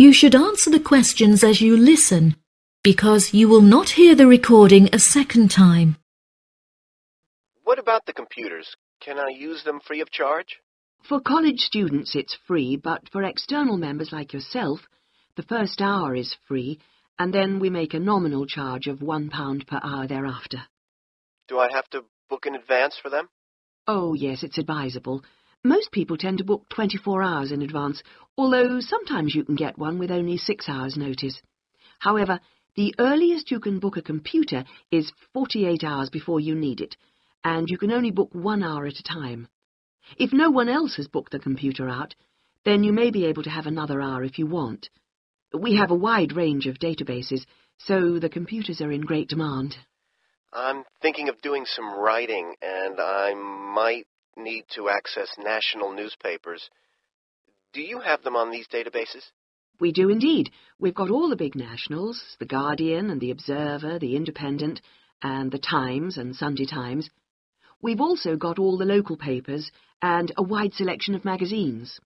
You should answer the questions as you listen, because you will not hear the recording a second time. What about the computers? Can I use them free of charge? For college students it's free, but for external members like yourself, the first hour is free, and then we make a nominal charge of one pound per hour thereafter. Do I have to book in advance for them? Oh, yes, it's advisable. Most people tend to book 24 hours in advance, although sometimes you can get one with only six hours' notice. However, the earliest you can book a computer is 48 hours before you need it, and you can only book one hour at a time. If no one else has booked the computer out, then you may be able to have another hour if you want. We have a wide range of databases, so the computers are in great demand. I'm thinking of doing some writing, and I might need to access national newspapers. Do you have them on these databases? We do indeed. We've got all the big nationals, The Guardian and The Observer, The Independent, and The Times and Sunday Times. We've also got all the local papers and a wide selection of magazines.